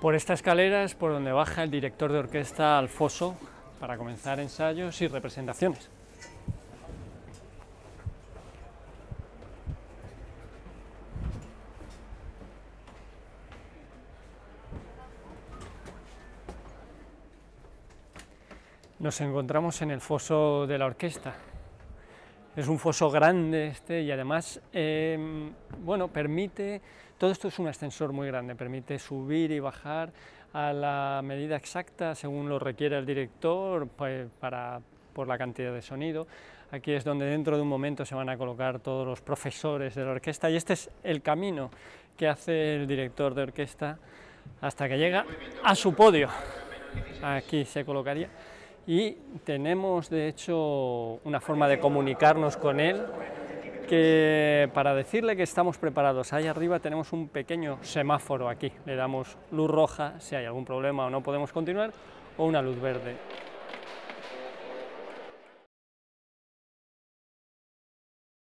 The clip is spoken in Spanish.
Por esta escalera es por donde baja el director de orquesta al foso para comenzar ensayos y representaciones. Nos encontramos en el foso de la orquesta. Es un foso grande este y además, em, bueno, permite, todo esto es un ascensor muy grande, permite subir y bajar a la medida exacta según lo requiere el director pues, para, por la cantidad de sonido. Aquí es donde dentro de un momento se van a colocar todos los profesores de la orquesta y este es el camino que hace el director de orquesta hasta que llega a su podio. Aquí se colocaría y tenemos de hecho una forma de comunicarnos con él que para decirle que estamos preparados, ahí arriba tenemos un pequeño semáforo aquí, le damos luz roja si hay algún problema o no podemos continuar o una luz verde.